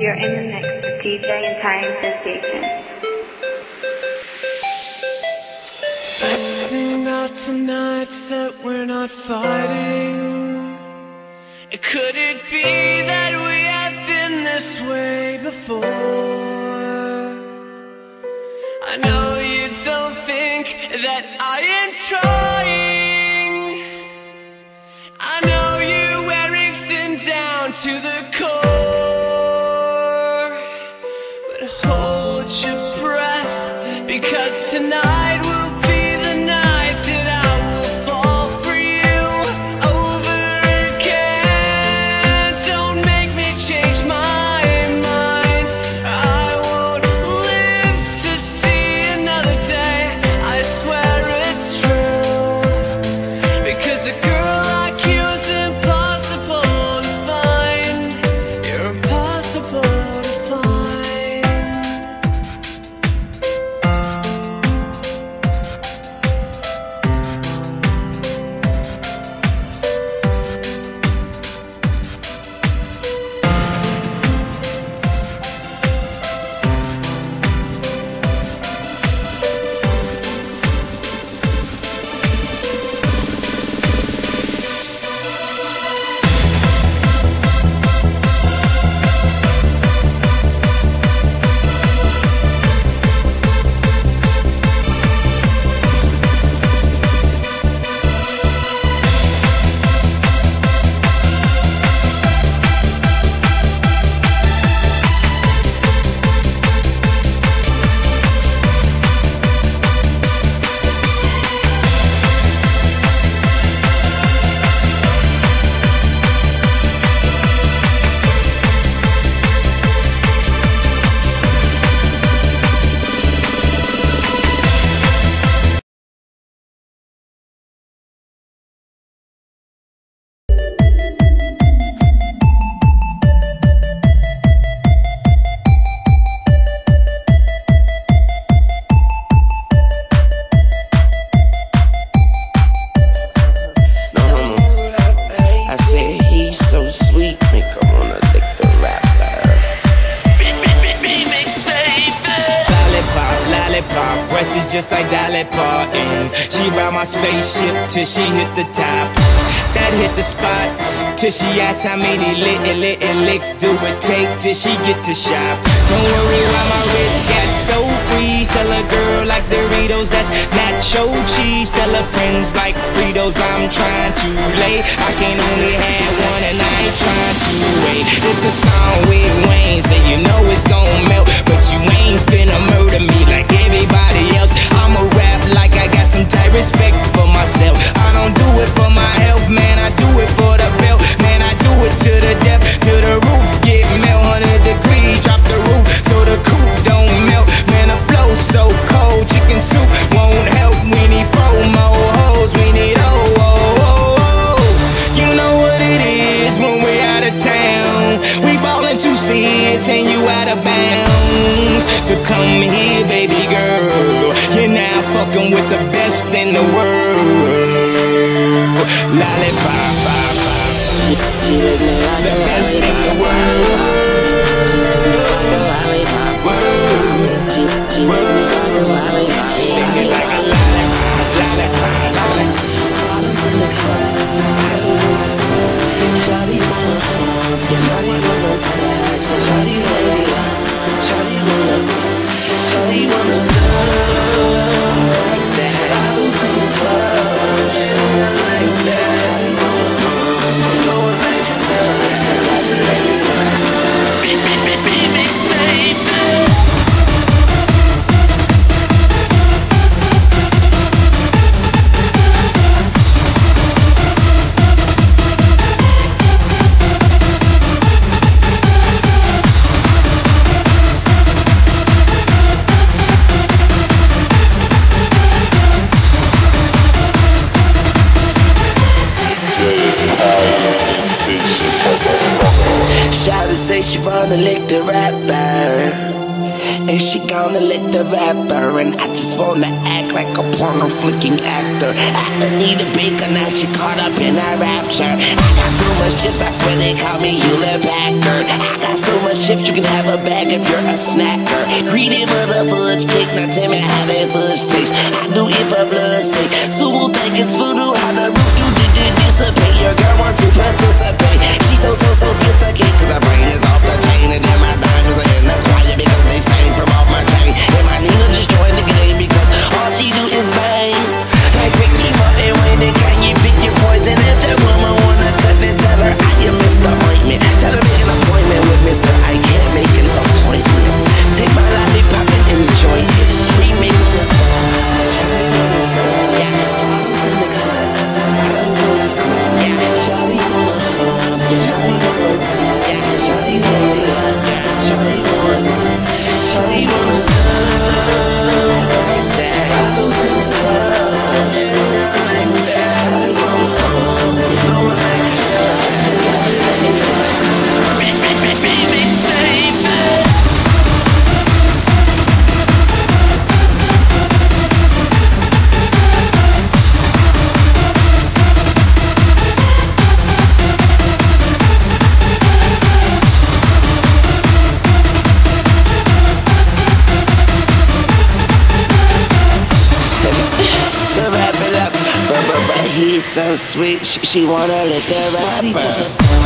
You're in the mix with DJ Italian Sensation. Think about tonight that we're not fighting. Could it be that we have been this way before? I know you don't think that I am trying. I know you wearing thin down to the core. She ride my spaceship till she hit the top. That hit the spot till she asks how many little little licks do it take till she get to shop. Don't worry why my wrist got so free. Tell a girl like Doritos, that's nacho cheese. Tell her friends like Fritos, I'm trying to lay. I can only have one and I ain't trying to wait. It's a song with Wayne, so you know it's gonna melt, but you ain't finna murder me like everybody fucking with the best in the world. Lollipop, The best in the world. Lollipop. Lollipop. She wanna lick the rapper And she gonna lick the rapper And I just wanna act like a porno flicking actor. Actor need a bacon, now she caught up in that rapture. I got so much chips, I swear they call me Hewlett Packard. I got so much chips, you can have a bag if you're a snacker. Greedy for the fudge cake, now tell me how that fudge tastes. I do it for blood's But, but, but he's so sweet, she, she wanna lick the rapper.